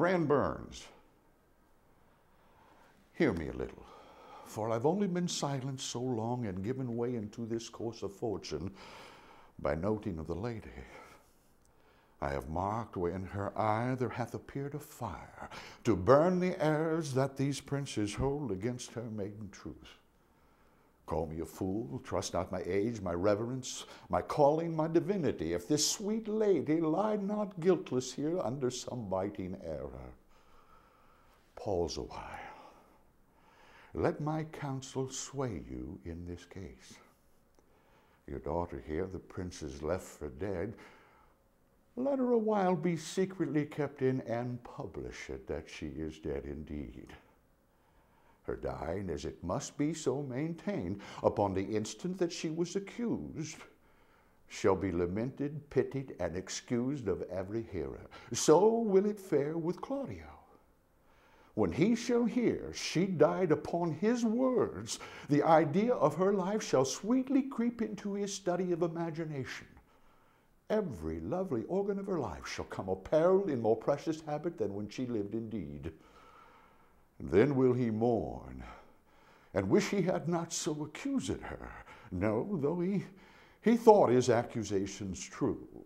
Bran Burns, hear me a little, for I've only been silent so long and given way into this course of fortune by noting of the lady. I have marked where in her eye there hath appeared a fire to burn the airs that these princes hold against her maiden truth. Call me a fool, trust not my age, my reverence, my calling, my divinity, if this sweet lady lie not guiltless here under some biting error. Pause a while. Let my counsel sway you in this case. Your daughter here, the princess left for dead, let her a while be secretly kept in and publish it that she is dead indeed. Her dying, as it must be so maintained, upon the instant that she was accused, shall be lamented, pitied, and excused of every hearer. So will it fare with Claudio. When he shall hear she died upon his words, the idea of her life shall sweetly creep into his study of imagination every lovely organ of her life shall come apparelled in more precious habit than when she lived indeed. Then will he mourn, and wish he had not so accused her. No, though he, he thought his accusations true.